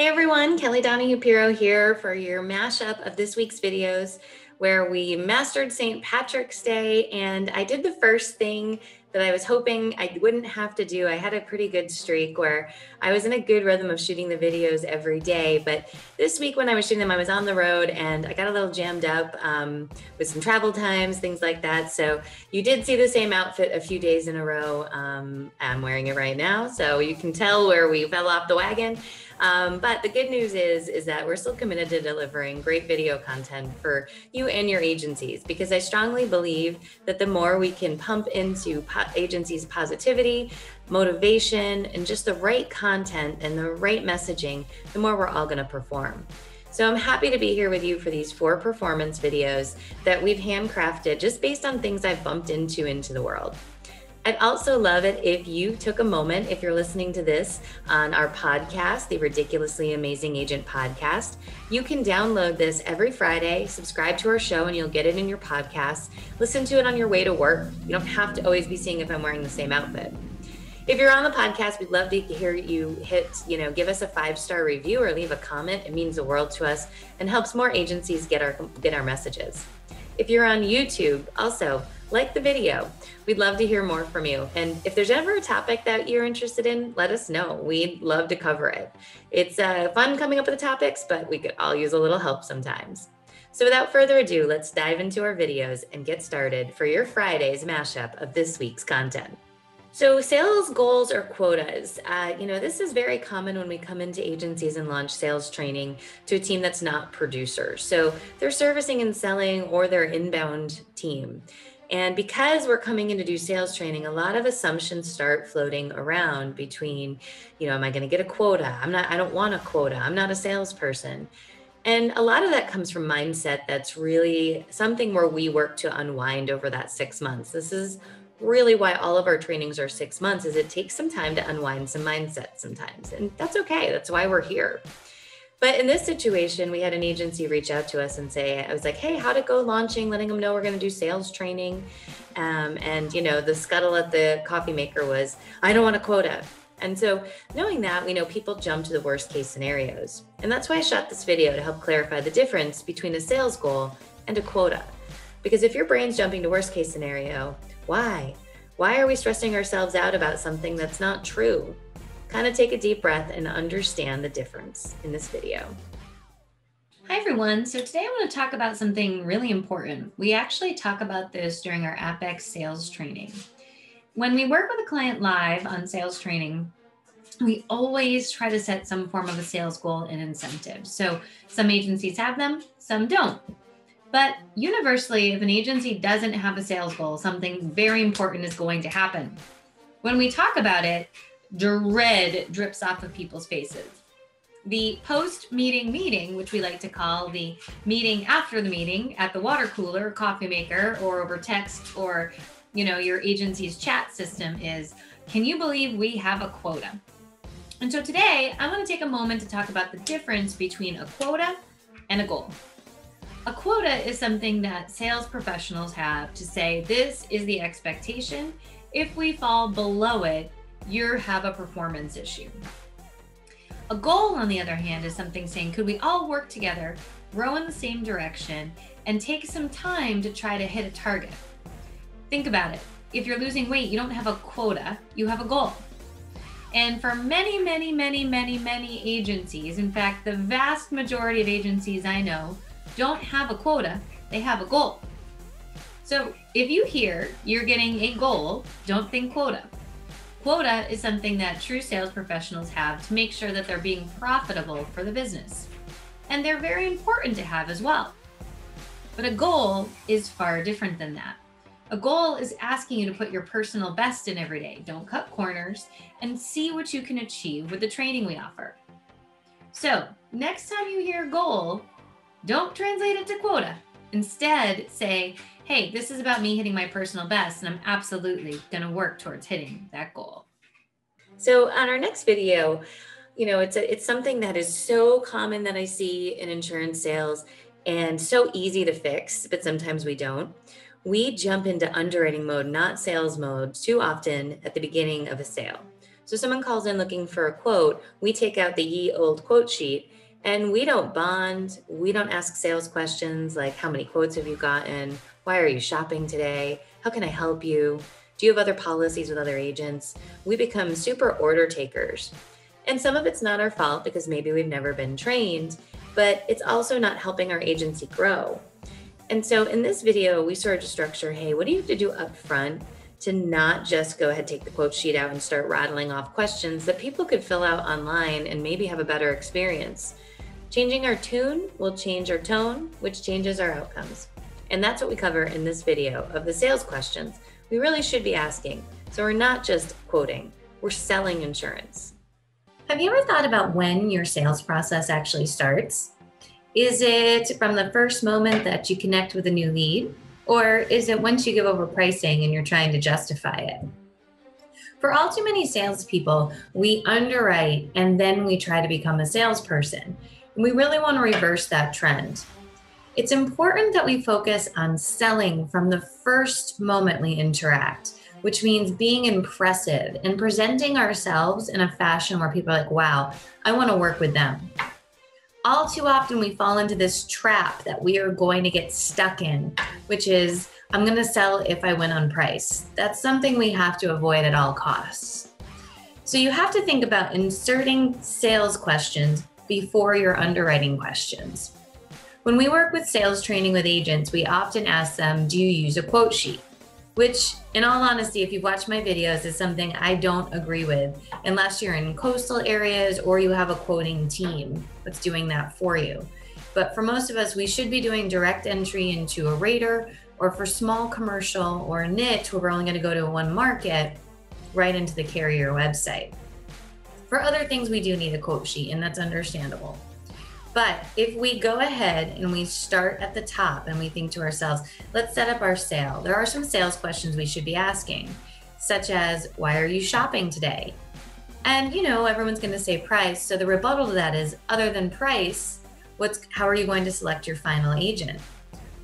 Hey everyone, Kelly Donahue Piro here for your mashup of this week's videos where we mastered St. Patrick's Day and I did the first thing that I was hoping I wouldn't have to do. I had a pretty good streak where I was in a good rhythm of shooting the videos every day. But this week, when I was shooting them, I was on the road and I got a little jammed up um, with some travel times, things like that. So you did see the same outfit a few days in a row. Um, I'm wearing it right now. So you can tell where we fell off the wagon. Um, but the good news is, is that we're still committed to delivering great video content for you and your agencies, because I strongly believe that the more we can pump into po- agencies' positivity, motivation, and just the right content and the right messaging, the more we're all going to perform. So I'm happy to be here with you for these four performance videos that we've handcrafted just based on things I've bumped into into the world. I'd also love it if you took a moment, if you're listening to this on our podcast, the Ridiculously Amazing Agent podcast. You can download this every Friday, subscribe to our show, and you'll get it in your podcast. Listen to it on your way to work. You don't have to always be seeing if I'm wearing the same outfit. If you're on the podcast, we'd love to hear you hit, you know, give us a five star review or leave a comment. It means the world to us and helps more agencies get our get our messages. If you're on YouTube, also like the video. We'd love to hear more from you. And if there's ever a topic that you're interested in, let us know. We'd love to cover it. It's uh, fun coming up with the topics, but we could all use a little help sometimes. So without further ado, let's dive into our videos and get started for your Friday's mashup of this week's content. So, sales goals or quotas. Uh, you know, this is very common when we come into agencies and launch sales training to a team that's not producers. So, they're servicing and selling or their inbound team. And because we're coming in to do sales training, a lot of assumptions start floating around between, you know, am I going to get a quota? I'm not, I don't want a quota. I'm not a salesperson. And a lot of that comes from mindset that's really something where we work to unwind over that six months. This is really why all of our trainings are six months is it takes some time to unwind some mindset sometimes. And that's okay. That's why we're here. But in this situation, we had an agency reach out to us and say, I was like, hey, how'd it go launching? Letting them know we're going to do sales training. Um, and, you know, the scuttle at the coffee maker was, I don't want a quota. And so, knowing that, we know people jump to the worst case scenarios. And that's why I shot this video to help clarify the difference between a sales goal and a quota. Because if your brain's jumping to worst case scenario, why? Why are we stressing ourselves out about something that's not true? Kind of take a deep breath and understand the difference in this video. Hi, everyone. So today I want to talk about something really important. We actually talk about this during our Apex sales training. When we work with a client live on sales training, we always try to set some form of a sales goal and incentive. So some agencies have them, some don't. But universally, if an agency doesn't have a sales goal, something very important is going to happen. When we talk about it, dread drips off of people's faces. The post meeting meeting, which we like to call the meeting after the meeting at the water cooler, coffee maker, or over text, or you know, your agency's chat system is can you believe we have a quota? And so today I'm going to take a moment to talk about the difference between a quota and a goal. A quota is something that sales professionals have to say, this is the expectation. If we fall below it, you have a performance issue. A goal, on the other hand, is something saying, could we all work together, row in the same direction, and take some time to try to hit a target? Think about it. If you're losing weight, you don't have a quota, you have a goal. And for many, many, many, many, many agencies, in fact, the vast majority of agencies I know don't have a quota, they have a goal. So if you hear you're getting a goal, don't think quota. Quota is something that true sales professionals have to make sure that they're being profitable for the business. And they're very important to have as well. But a goal is far different than that. A goal is asking you to put your personal best in every day. Don't cut corners and see what you can achieve with the training we offer. So, next time you hear goal, don't translate it to quota. Instead, say, hey, this is about me hitting my personal best, and I'm absolutely going to work towards hitting that goal. So, on our next video, you know, it's a, it's something that is so common that I see in insurance sales and so easy to fix, but sometimes we don't. We jump into underwriting mode, not sales mode, too often at the beginning of a sale. So someone calls in looking for a quote, we take out the ye old quote sheet and we don't bond, we don't ask sales questions like how many quotes have you gotten? Why are you shopping today? How can I help you? Do you have other policies with other agents? We become super order takers. And some of it's not our fault because maybe we've never been trained, but it's also not helping our agency grow. And so in this video, we started to structure hey, what do you have to do up front to not just go ahead, take the quote sheet out and start rattling off questions that people could fill out online and maybe have a better experience. Changing our tune will change our tone, which changes our outcomes. And that's what we cover in this video of the sales questions we really should be asking. So we're not just quoting, we're selling insurance. Have you ever thought about when your sales process actually starts? Is it from the first moment that you connect with a new lead? Or is it once you give over pricing and you're trying to justify it? For all too many salespeople, we underwrite and then we try to become a salesperson. And we really want to reverse that trend. It's important that we focus on selling from the first moment we interact, which means being impressive and presenting ourselves in a fashion where people are like, wow, I want to work with them all too often we fall into this trap that we are going to get stuck in, which is I'm going to sell if I win on price. That's something we have to avoid at all costs. So you have to think about inserting sales questions before your underwriting questions. When we work with sales training with agents, we often ask them, Do you use a quote sheet? which in all honesty if you've watched my videos is something i don't agree with unless you're in coastal areas or you have a quoting team that's doing that for you but for most of us we should be doing direct entry into a rater or for small commercial or niche where we're only going to go to one market right into the carrier website for other things we do need a quote sheet and that's understandable but if we go ahead and we start at the top and we think to ourselves, let's set up our sale, there are some sales questions we should be asking, such as, why are you shopping today? And you know, everyone's going to say price. So the rebuttal to that is, other than price, what's how are you going to select your final agent?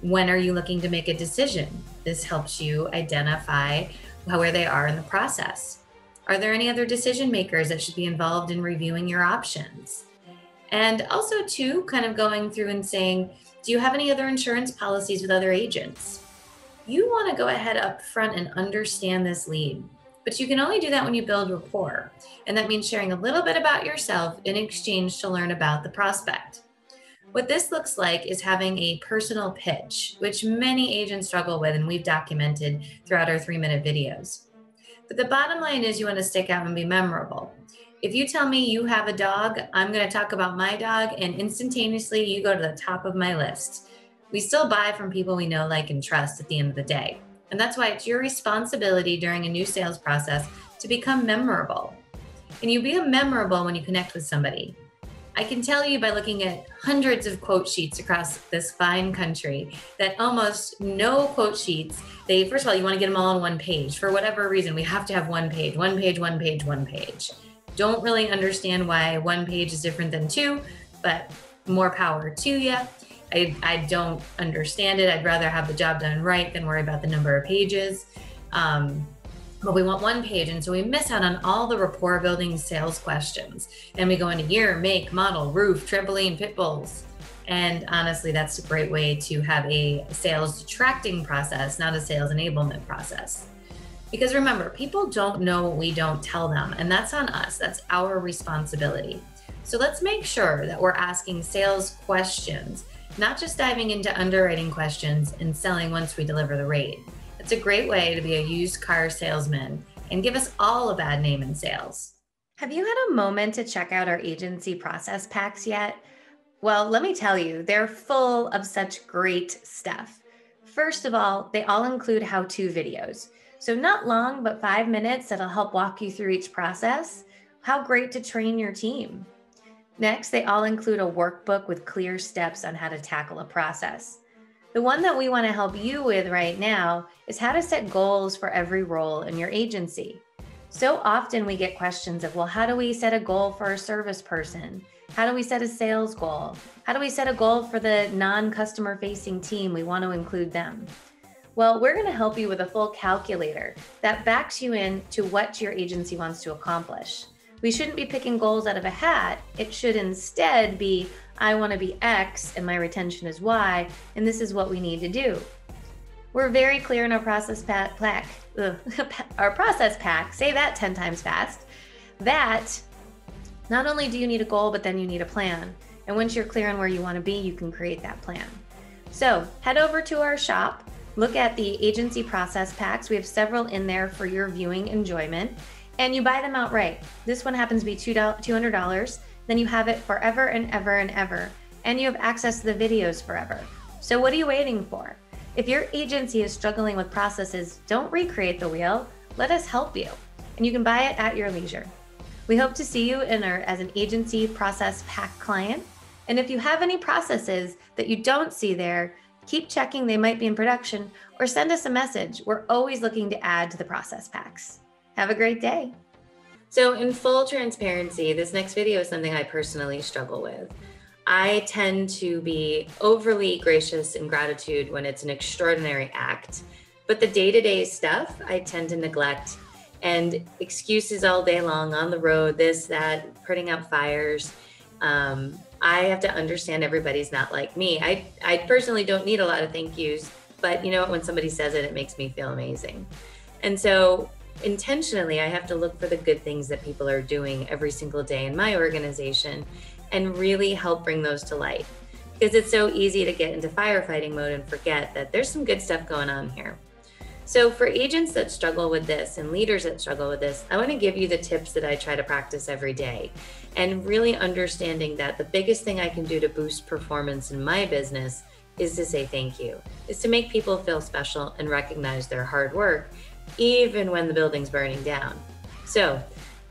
When are you looking to make a decision? This helps you identify where they are in the process. Are there any other decision makers that should be involved in reviewing your options? And also, too, kind of going through and saying, do you have any other insurance policies with other agents? You want to go ahead up front and understand this lead. But you can only do that when you build rapport. And that means sharing a little bit about yourself in exchange to learn about the prospect. What this looks like is having a personal pitch, which many agents struggle with, and we've documented throughout our three minute videos. But the bottom line is you want to stick out and be memorable. If you tell me you have a dog, I'm going to talk about my dog, and instantaneously you go to the top of my list. We still buy from people we know, like, and trust at the end of the day. And that's why it's your responsibility during a new sales process to become memorable. And you become memorable when you connect with somebody. I can tell you by looking at hundreds of quote sheets across this fine country that almost no quote sheets, they, first of all, you want to get them all on one page. For whatever reason, we have to have one page, one page, one page, one page. Don't really understand why one page is different than two, but more power to you. I, I don't understand it. I'd rather have the job done right than worry about the number of pages. Um, but we want one page. And so we miss out on all the rapport building sales questions. And we go into year, make, model, roof, trampoline, pit bulls. And honestly, that's a great way to have a sales detracting process, not a sales enablement process. Because remember, people don't know what we don't tell them, and that's on us. That's our responsibility. So let's make sure that we're asking sales questions, not just diving into underwriting questions and selling once we deliver the rate. It's a great way to be a used car salesman and give us all a bad name in sales. Have you had a moment to check out our agency process packs yet? Well, let me tell you, they're full of such great stuff. First of all, they all include how to videos. So, not long, but five minutes that'll help walk you through each process. How great to train your team. Next, they all include a workbook with clear steps on how to tackle a process. The one that we want to help you with right now is how to set goals for every role in your agency. So often we get questions of, well, how do we set a goal for a service person? How do we set a sales goal? How do we set a goal for the non customer facing team? We want to include them. Well, we're going to help you with a full calculator that backs you in to what your agency wants to accomplish. We shouldn't be picking goals out of a hat. It should instead be I want to be X and my retention is Y, and this is what we need to do. We're very clear in our process pack, our process pack, say that 10 times fast, that not only do you need a goal, but then you need a plan. And once you're clear on where you want to be, you can create that plan. So head over to our shop, look at the agency process packs. We have several in there for your viewing enjoyment, and you buy them outright. This one happens to be $200 then you have it forever and ever and ever, and you have access to the videos forever. So, what are you waiting for? If your agency is struggling with processes, don't recreate the wheel. Let us help you, and you can buy it at your leisure. We hope to see you in our, as an agency process pack client. And if you have any processes that you don't see there, keep checking they might be in production or send us a message. We're always looking to add to the process packs. Have a great day. So, in full transparency, this next video is something I personally struggle with. I tend to be overly gracious in gratitude when it's an extraordinary act, but the day to day stuff I tend to neglect and excuses all day long on the road, this, that, putting out fires. Um, I have to understand everybody's not like me. I, I personally don't need a lot of thank yous, but you know what? When somebody says it, it makes me feel amazing. And so intentionally, I have to look for the good things that people are doing every single day in my organization and really help bring those to light. Because it's so easy to get into firefighting mode and forget that there's some good stuff going on here. So, for agents that struggle with this and leaders that struggle with this, I want to give you the tips that I try to practice every day. And really understanding that the biggest thing I can do to boost performance in my business is to say thank you, is to make people feel special and recognize their hard work even when the building's burning down. So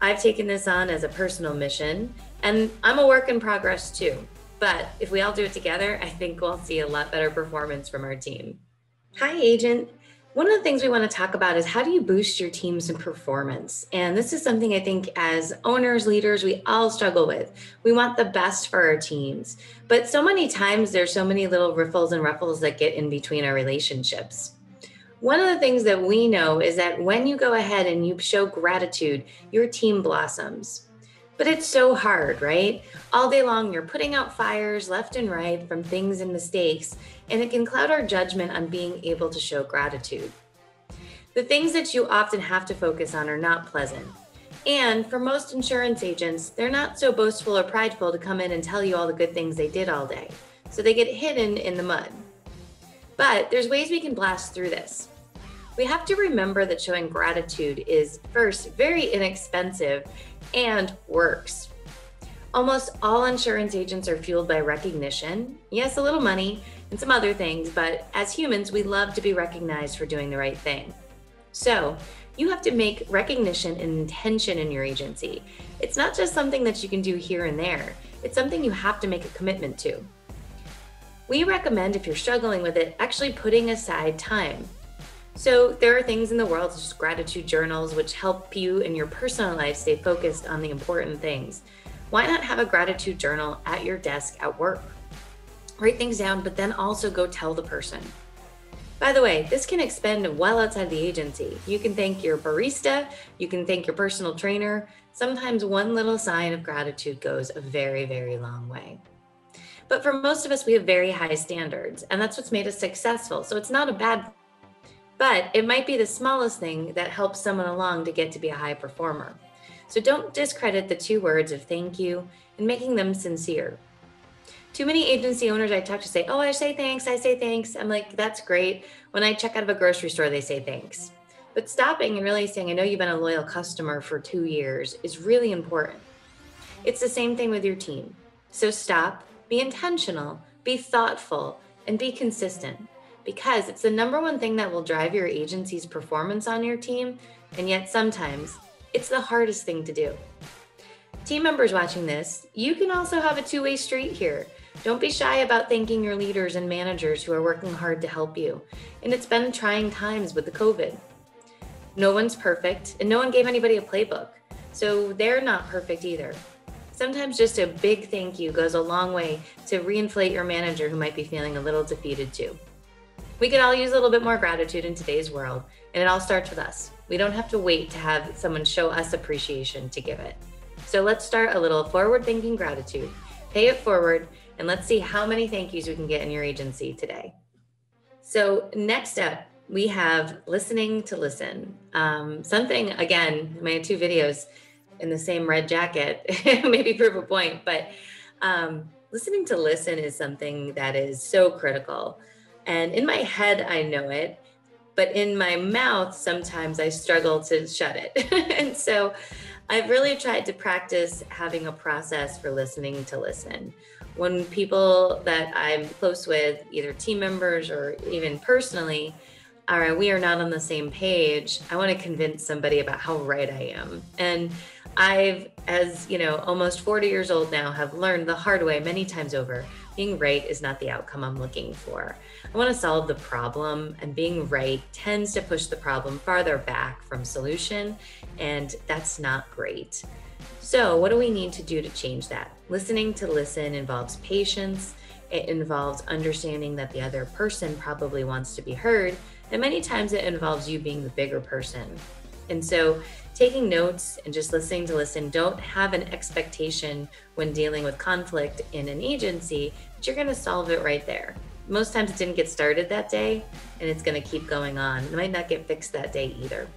I've taken this on as a personal mission, and I'm a work in progress too. But if we all do it together, I think we'll see a lot better performance from our team. Hi, agent. One of the things we want to talk about is how do you boost your teams in performance? And this is something I think as owners, leaders, we all struggle with. We want the best for our teams. But so many times there's so many little riffles and ruffles that get in between our relationships. One of the things that we know is that when you go ahead and you show gratitude, your team blossoms. But it's so hard, right? All day long, you're putting out fires left and right from things and mistakes, and it can cloud our judgment on being able to show gratitude. The things that you often have to focus on are not pleasant. And for most insurance agents, they're not so boastful or prideful to come in and tell you all the good things they did all day. So they get hidden in the mud. But there's ways we can blast through this. We have to remember that showing gratitude is first very inexpensive and works. Almost all insurance agents are fueled by recognition. Yes, a little money and some other things, but as humans, we love to be recognized for doing the right thing. So, you have to make recognition an intention in your agency. It's not just something that you can do here and there, it's something you have to make a commitment to. We recommend, if you're struggling with it, actually putting aside time. So, there are things in the world, such as gratitude journals, which help you in your personal life stay focused on the important things. Why not have a gratitude journal at your desk at work? Write things down, but then also go tell the person. By the way, this can expend well outside the agency. You can thank your barista, you can thank your personal trainer. Sometimes one little sign of gratitude goes a very, very long way. But for most of us, we have very high standards, and that's what's made us successful. So it's not a bad, but it might be the smallest thing that helps someone along to get to be a high performer. So don't discredit the two words of thank you and making them sincere. Too many agency owners I talk to say, Oh, I say thanks, I say thanks. I'm like, That's great. When I check out of a grocery store, they say thanks. But stopping and really saying, I know you've been a loyal customer for two years is really important. It's the same thing with your team. So stop, be intentional, be thoughtful, and be consistent because it's the number one thing that will drive your agency's performance on your team. And yet, sometimes it's the hardest thing to do. Team members watching this, you can also have a two way street here. Don't be shy about thanking your leaders and managers who are working hard to help you. And it's been trying times with the COVID. No one's perfect, and no one gave anybody a playbook. So they're not perfect either. Sometimes just a big thank you goes a long way to reinflate your manager who might be feeling a little defeated too. We could all use a little bit more gratitude in today's world, and it all starts with us. We don't have to wait to have someone show us appreciation to give it. So let's start a little forward thinking gratitude. Pay it forward, and let's see how many thank yous we can get in your agency today. So, next up, we have listening to listen. Um, something, again, my two videos in the same red jacket, maybe prove a point, but um, listening to listen is something that is so critical. And in my head, I know it, but in my mouth, sometimes I struggle to shut it. and so I've really tried to practice having a process for listening to listen. When people that I'm close with, either team members or even personally, are we are not on the same page, I want to convince somebody about how right I am. And I've, as you know, almost 40 years old now, have learned the hard way many times over being right is not the outcome I'm looking for. I want to solve the problem, and being right tends to push the problem farther back from solution, and that's not great. So, what do we need to do to change that? Listening to listen involves patience. It involves understanding that the other person probably wants to be heard, and many times it involves you being the bigger person. And so, taking notes and just listening to listen, don't have an expectation when dealing with conflict in an agency that you're going to solve it right there. Most times it didn't get started that day and it's going to keep going on. It might not get fixed that day either.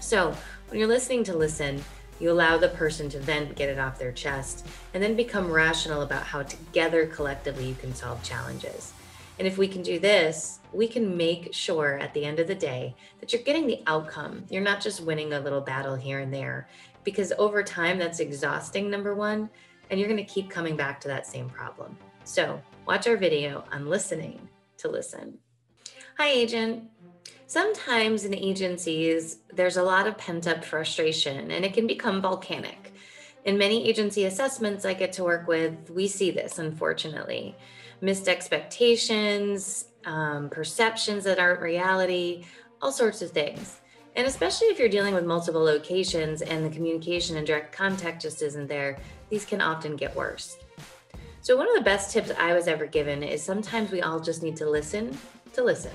So, when you're listening to listen, you allow the person to vent, get it off their chest, and then become rational about how together collectively you can solve challenges. And if we can do this, we can make sure at the end of the day that you're getting the outcome. You're not just winning a little battle here and there, because over time, that's exhausting, number one, and you're going to keep coming back to that same problem. So, watch our video on listening to listen. Hi, agent. Sometimes in agencies, there's a lot of pent up frustration and it can become volcanic. In many agency assessments I get to work with, we see this, unfortunately missed expectations, um, perceptions that aren't reality, all sorts of things. And especially if you're dealing with multiple locations and the communication and direct contact just isn't there, these can often get worse. So, one of the best tips I was ever given is sometimes we all just need to listen to listen.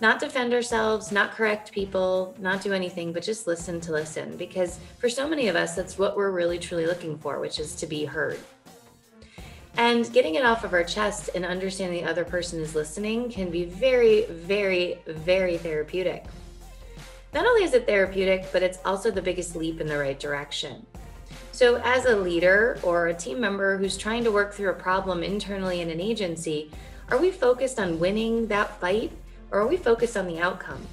Not defend ourselves, not correct people, not do anything, but just listen to listen. Because for so many of us, that's what we're really truly looking for, which is to be heard. And getting it off of our chest and understanding the other person is listening can be very, very, very therapeutic. Not only is it therapeutic, but it's also the biggest leap in the right direction. So, as a leader or a team member who's trying to work through a problem internally in an agency, are we focused on winning that fight or are we focused on the outcome?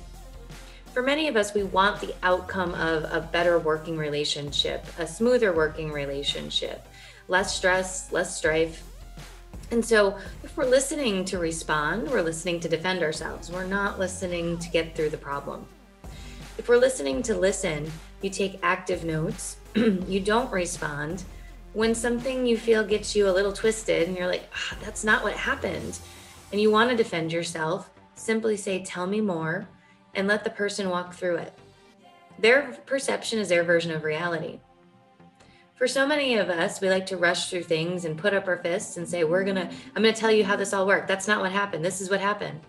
For many of us, we want the outcome of a better working relationship, a smoother working relationship, less stress, less strife. And so, if we're listening to respond, we're listening to defend ourselves. We're not listening to get through the problem. If we're listening to listen, you take active notes, you don't respond. When something you feel gets you a little twisted and you're like, oh, that's not what happened, and you want to defend yourself, simply say, Tell me more, and let the person walk through it. Their perception is their version of reality for so many of us, we like to rush through things and put up our fists and say, We're gonna, I'm gonna tell you how this all worked. That's not what happened. This is what happened.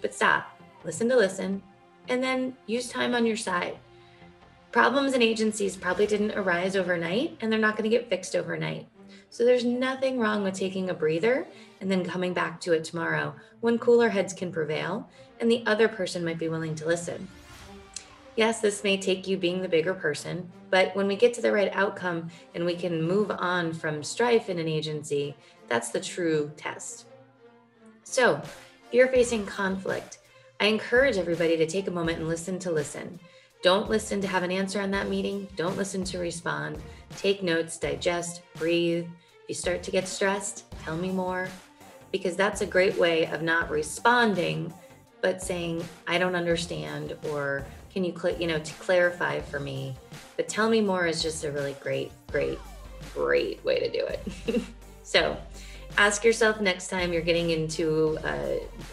But stop, listen to listen, and then use time on your side. Problems in agencies probably didn't arise overnight, and they're not gonna get fixed overnight. So there's nothing wrong with taking a breather and then coming back to it tomorrow when cooler heads can prevail and the other person might be willing to listen. Yes, this may take you being the bigger person, but when we get to the right outcome and we can move on from strife in an agency, that's the true test. So, if you're facing conflict, I encourage everybody to take a moment and listen to listen. Don't listen to have an answer on that meeting. Don't listen to respond. Take notes, digest, breathe. If you start to get stressed, tell me more, because that's a great way of not responding, but saying, I don't understand, or can you, you know, to clarify for me? But tell me more is just a really great, great, great way to do it. so ask yourself next time you're getting into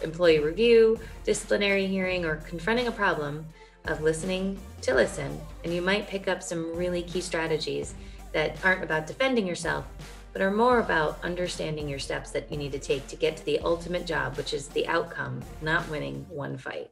employee review, disciplinary hearing, or confronting a problem of listening to listen. And you might pick up some really key strategies that aren't about defending yourself, but are more about understanding your steps that you need to take to get to the ultimate job, which is the outcome, not winning one fight.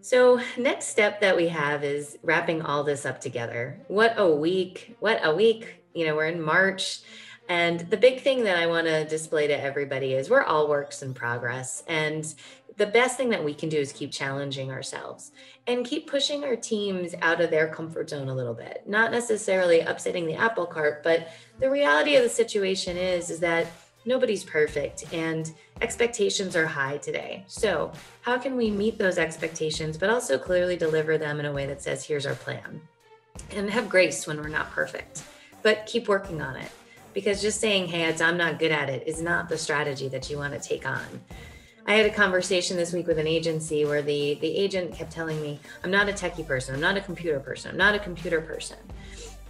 So, next step that we have is wrapping all this up together. What a week! What a week! You know, we're in March. And the big thing that I want to display to everybody is we're all works in progress. And the best thing that we can do is keep challenging ourselves and keep pushing our teams out of their comfort zone a little bit. Not necessarily upsetting the apple cart, but the reality of the situation is is that nobody's perfect and expectations are high today. So, how can we meet those expectations but also clearly deliver them in a way that says here's our plan? And have grace when we're not perfect, but keep working on it. Because just saying, hey, I'm not good at it is not the strategy that you want to take on. I had a conversation this week with an agency where the the agent kept telling me, "I'm not a techie person. I'm not a computer person. I'm not a computer person."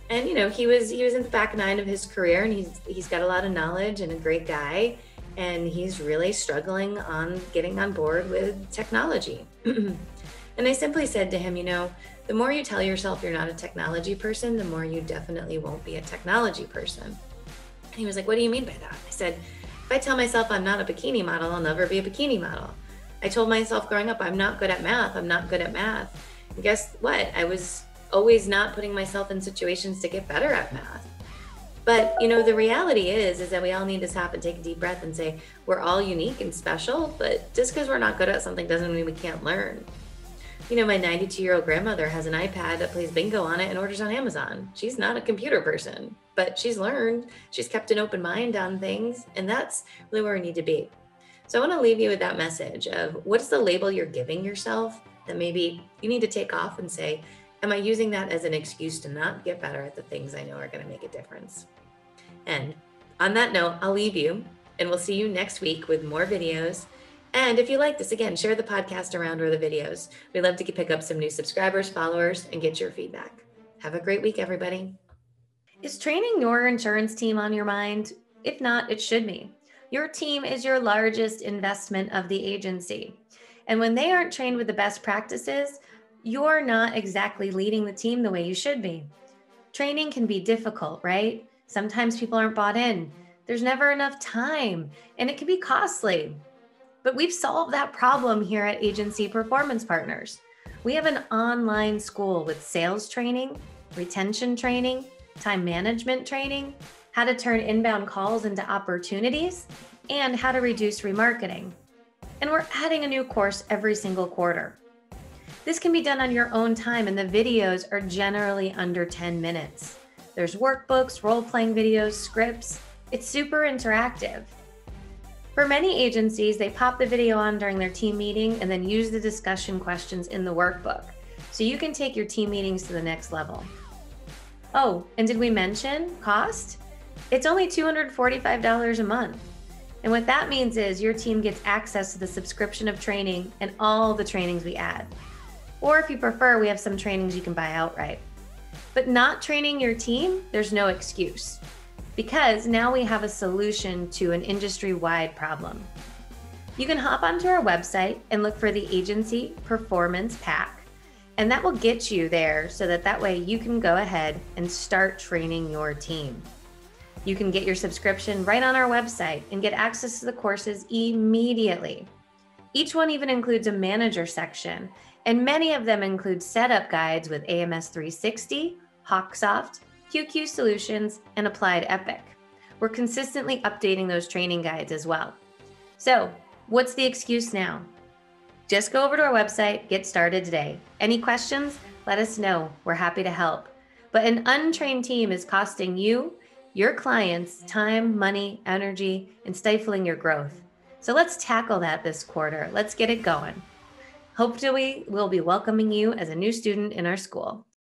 And you know, he was he was in the back nine of his career, and he's he's got a lot of knowledge and a great guy, and he's really struggling on getting on board with technology. and I simply said to him, you know, the more you tell yourself you're not a technology person, the more you definitely won't be a technology person. And he was like, "What do you mean by that?" I said if I tell myself I'm not a bikini model, I'll never be a bikini model. I told myself growing up, I'm not good at math. I'm not good at math. And guess what? I was always not putting myself in situations to get better at math. But you know, the reality is, is that we all need to stop and take a deep breath and say, we're all unique and special, but just because we're not good at something doesn't mean we can't learn. You know, my 92 year old grandmother has an iPad that plays bingo on it and orders on Amazon. She's not a computer person but she's learned, she's kept an open mind on things, and that's really where we need to be. So I want to leave you with that message of what's the label you're giving yourself that maybe you need to take off and say, Am I using that as an excuse to not get better at the things I know are going to make a difference? And on that note, I'll leave you and we'll see you next week with more videos. And if you like this, again, share the podcast around or the videos. We'd love to pick up some new subscribers, followers, and get your feedback. Have a great week, everybody. Is training your insurance team on your mind? If not, it should be. Your team is your largest investment of the agency. And when they aren't trained with the best practices, you're not exactly leading the team the way you should be. Training can be difficult, right? Sometimes people aren't bought in. There's never enough time, and it can be costly. But we've solved that problem here at Agency Performance Partners. We have an online school with sales training, retention training, time management training, how to turn inbound calls into opportunities, and how to reduce remarketing. And we're adding a new course every single quarter. This can be done on your own time, and the videos are generally under 10 minutes. There's workbooks, role playing videos, scripts. It's super interactive. For many agencies, they pop the video on during their team meeting and then use the discussion questions in the workbook. So you can take your team meetings to the next level. Oh, and did we mention cost? It's only $245 a month. And what that means is your team gets access to the subscription of training and all the trainings we add. Or if you prefer, we have some trainings you can buy outright. But not training your team, there's no excuse because now we have a solution to an industry wide problem. You can hop onto our website and look for the Agency Performance Pack and that will get you there so that that way you can go ahead and start training your team. You can get your subscription right on our website and get access to the courses immediately. Each one even includes a manager section, and many of them include setup guides with AMS 360, Hawksoft, QQ Solutions, and Applied Epic. We're consistently updating those training guides as well. So, what's the excuse now? Just go over to our website, get started today. Any questions? Let us know. We're happy to help. But an untrained team is costing you, your clients, time, money, energy, and stifling your growth. So let's tackle that this quarter. Let's get it going. Hopefully, we'll be welcoming you as a new student in our school.